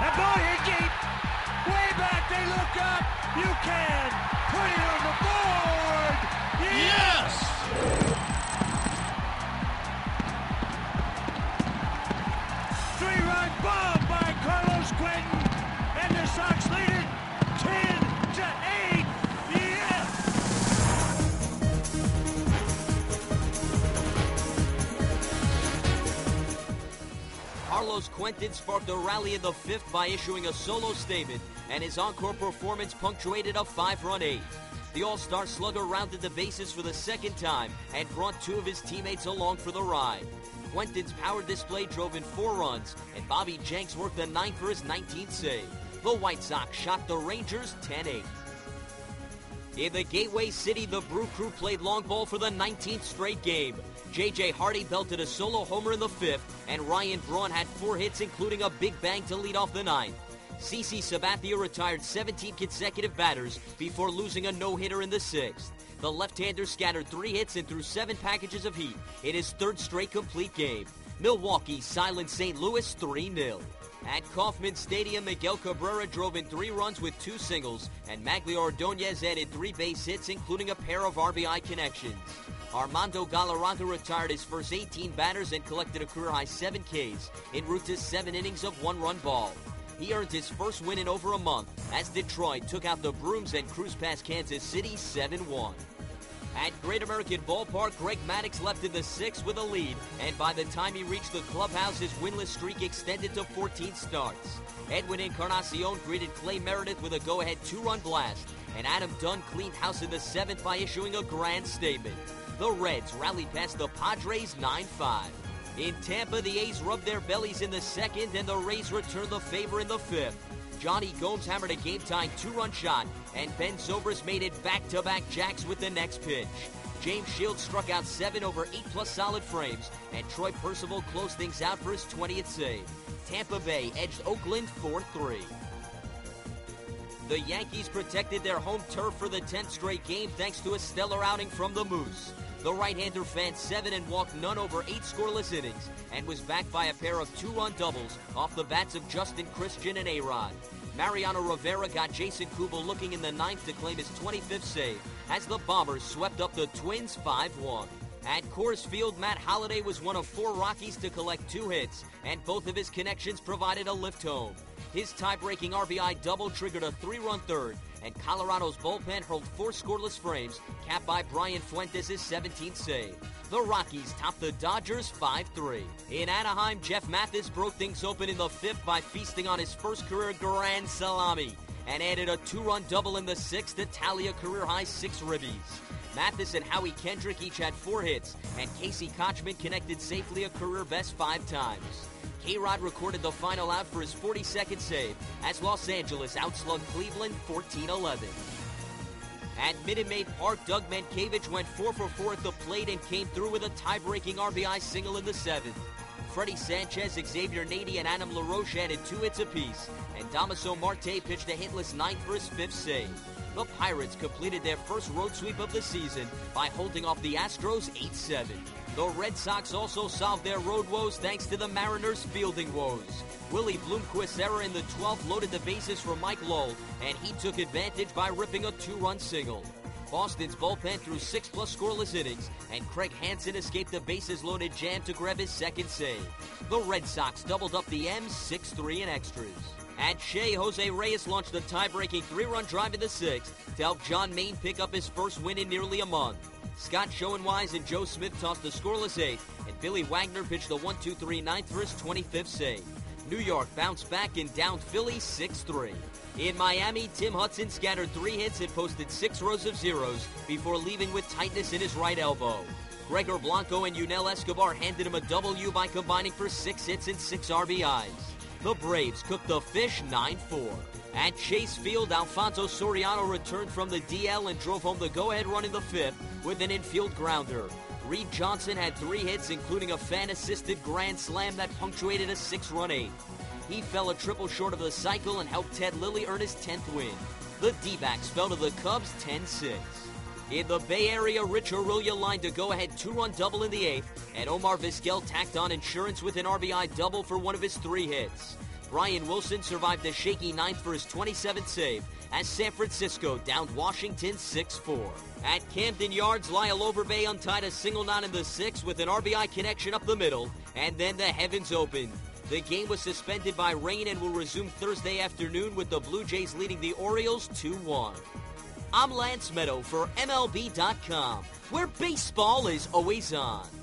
A ball hit deep. Way back, they look up. You can put it on the board. Yes! Three-run bomb by Carlos Quentin, and the Sox lead it 10 Carlos Quentin sparked a rally in the fifth by issuing a solo statement, and his encore performance punctuated a five-run eighth. The All-Star slugger rounded the bases for the second time and brought two of his teammates along for the ride. Quentin's power display drove in four runs, and Bobby Jenks worked the ninth for his 19th save. The White Sox shot the Rangers 10-8. In the Gateway City, the Brew Crew played long ball for the 19th straight game. J.J. Hardy belted a solo homer in the fifth, and Ryan Braun had four hits, including a big bang to lead off the ninth. CC Sabathia retired 17 consecutive batters before losing a no-hitter in the sixth. The left-hander scattered three hits and threw seven packages of heat in his third straight complete game. Milwaukee silenced St. Louis 3-0. At Kauffman Stadium, Miguel Cabrera drove in three runs with two singles, and Magglio Ordonez added three base hits, including a pair of RBI connections. Armando Galarraga retired his first 18 batters and collected a career-high seven Ks en route to seven innings of one-run ball. He earned his first win in over a month as Detroit took out the Brooms and cruised past Kansas City 7-1. At Great American Ballpark, Greg Maddux left in the sixth with a lead, and by the time he reached the clubhouse, his winless streak extended to 14 starts. Edwin Encarnacion greeted Cla Meredith with a go-ahead two-run blast, and Adam Dunn cleaned house in the seventh by issuing a grand statement. The Reds rallied past the Padres 9-5. In Tampa, the A's rubbed their bellies in the second, and the Rays returned the favor in the fifth. Jonny Gomes hammered a game-tying two-run shot, and Ben Zobrist made it back-to-back jacks with the next pitch. James Shields struck out seven over eight-plus solid frames, and Troy Percival closed things out for his 20th save. Tampa Bay edged Oakland 4-3. The Yankees protected their home turf for the 10th straight game thanks to a stellar outing from the Moose. The right-hander fanned seven and walked none over eight scoreless innings and was backed by a pair of two-run doubles off the bats of Justin Christian and A-Rod. Mariano Rivera got Jason Kubel looking in the ninth to claim his 25th save as the Bombers swept up the Twins 5-1. At Coors Field, Matt Holliday was one of four Rockies to collect two hits, and both of his connections provided a lift home. His tie-breaking RBI double triggered a three-run third, and Colorado's bullpen hurled four scoreless frames, capped by Brian Fuentes' 17th save. The Rockies topped the Dodgers 5-3. In Anaheim, Jeff Mathis broke things open in the fifth by feasting on his first career grand salami, and added a two-run double in the sixth to tally a career-high six ribbies. Mathis and Howie Kendrick each had four hits, and Casey Kotchman connected safely a career best five times. K-Rod recorded the final out for his 42nd save as Los Angeles outslugged Cleveland 14-11. At Minute Maid Park, Doug Mientkiewicz went 4 for 4 at the plate and came through with a tie-breaking RBI single in the seventh. Freddie Sanchez, Xavier Nady, and Adam LaRoche added two hits apiece, and Damaso Marte pitched a hitless ninth for his fifth save. The Pirates completed their first road sweep of the season by holding off the Astros 8-7. The Red Sox also solved their road woes thanks to the Mariners' fielding woes. Willie Bloomquist's error in the 12th loaded the bases for Mike Lowell, and he took advantage by ripping a two-run single. Boston's bullpen threw six plus scoreless innings, and Craig Hansen escaped the bases loaded jam to grab his second save. The Red Sox doubled up the M's 6-3 in extras. At Shea, Jose Reyes launched a tie-breaking three-run drive in the sixth to help John Maine pick up his first win in nearly a month. Scott Schoeneweis and Joe Smith tossed a scoreless eighth, and Billy Wagner pitched a 1-2-3 ninth for his 25th save. New York bounced back and downed Philly 6-3. In Miami, Tim Hudson scattered three hits and posted six rows of zeros before leaving with tightness in his right elbow. Gregor Blanco and Yunel Escobar handed him a W by combining for six hits and six RBIs. The Braves cooked the fish 9-4. At Chase Field, Alfonso Soriano returned from the DL and drove home the go-ahead run in the fifth with an infield grounder. Reed Johnson had three hits, including a fan-assisted grand slam that punctuated a six-run eighth. He fell a triple short of the cycle and helped Ted Lilly earn his 10th win. The D-backs fell to the Cubs 10-6. In the Bay Area, Rich Aurilia lined a go-ahead two-run double in the eighth, and Omar Vizquel tacked on insurance with an RBI double for one of his three hits. Brian Wilson survived a shaky ninth for his 27th save as San Francisco downed Washington 6-4. At Camden Yards, Lyle Overbay untied a single knot in the sixth with an RBI connection up the middle, and then the heavens opened. The game was suspended by rain and will resume Thursday afternoon with the Blue Jays leading the Orioles 2-1. I'm Lance Meadow for MLB.com, where baseball is always on.